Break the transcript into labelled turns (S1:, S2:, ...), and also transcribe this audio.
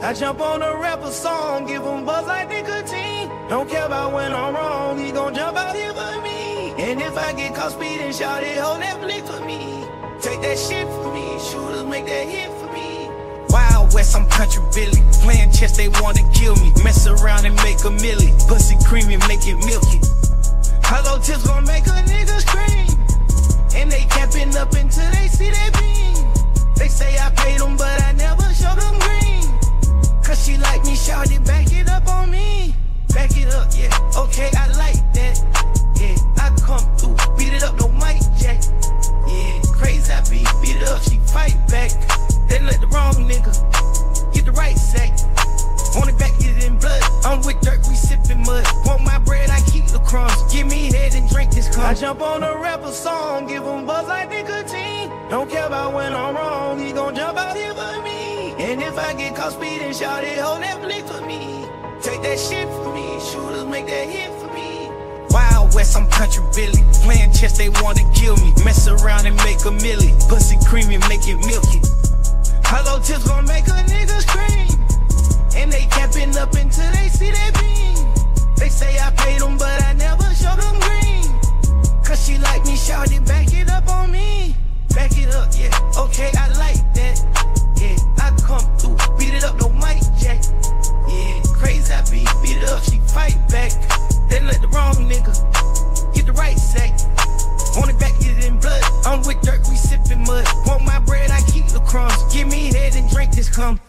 S1: I jump on a rapper song, give him buzz like nicotine. Don't care about when I'm wrong, he gon' jump out here for me. And if I get caught speeding, shout it, hold that blick for me. Take that shit for me, shooters make that hit. West, I'm country Billy. Playing chess, they wanna kill me. Mess around and make a milli. Pussy creamy, make it milky. Hollow tips gon' make a nigga scream. And they capping up until they see that beam. They say I paid them, but nigga get the right sack. Want it back, get it in blood. I'm with dirt, we sipping mud. Want my bread, I keep the crumbs. Give me head and drink this cum. I jump on a rapper song, give him buzz like nicotine. Don't care about when I'm wrong, he gon' jump out here for me. And if I get caught speeding, shout it, hold that blick for me. Take that shit for me, shooters make that hit for me. Wild West, I'm country Billy. Playing chess, they wanna kill me. Mess around and make a milli. Pussy creamy, make it milky. Hollow tips gon' make a nigga scream. And they capping up until they see that beam. They say I paid them, but I never showed them green. Cause she like me, shout it, back it up on me. Back it up, yeah. Okay, I like that. Yeah, I come through, beat it up, no mic jack. Yeah, crazy, I beat, beat it up, she fight back. Then let the wrong nigga get the right sack. Want it back, get it in blood. I'm with dirt, we sipping mud. Want my bread, I keep the crumbs. Give me head and drink this cum.